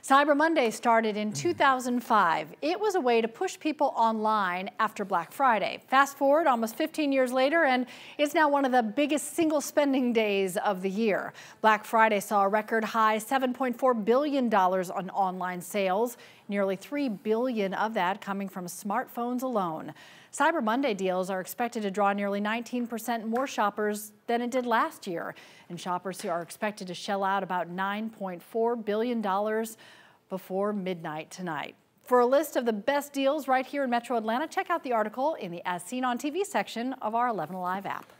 Cyber Monday started in 2005. It was a way to push people online after Black Friday. Fast forward almost 15 years later, and it's now one of the biggest single spending days of the year. Black Friday saw a record high $7.4 billion on online sales, nearly 3 billion of that coming from smartphones alone. Cyber Monday deals are expected to draw nearly 19% more shoppers than it did last year. And shoppers are expected to shell out about $9.4 billion before midnight tonight. For a list of the best deals right here in Metro Atlanta, check out the article in the As Seen on TV section of our 11 Alive app.